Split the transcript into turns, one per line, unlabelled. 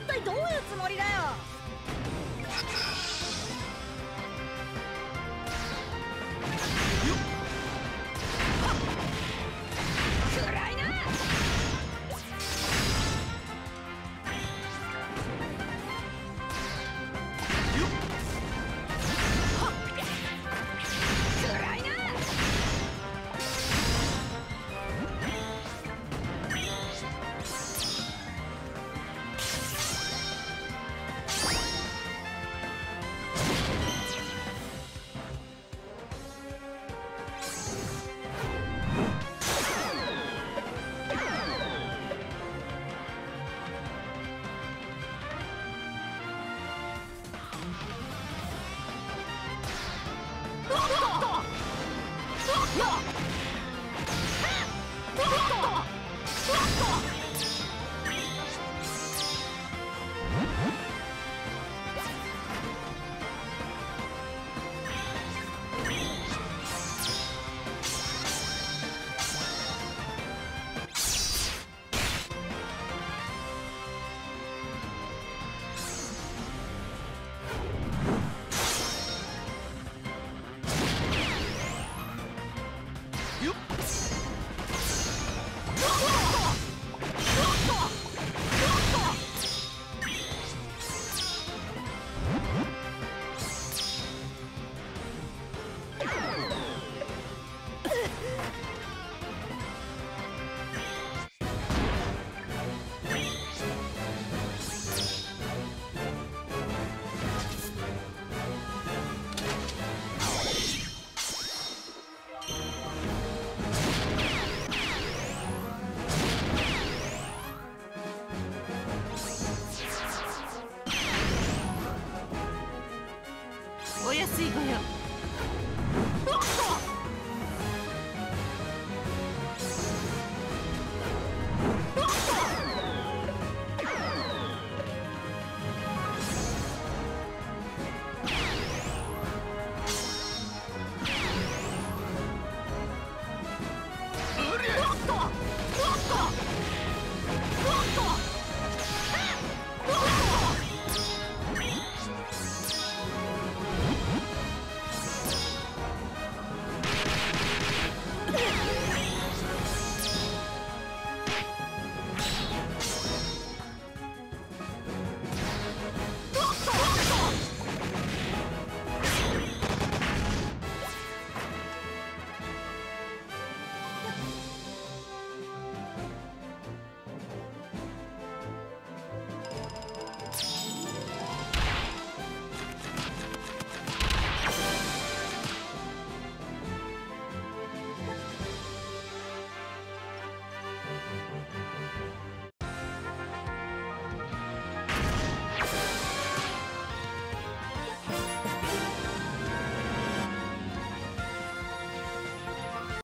一体どういうつもりだよ？こお安いご
用。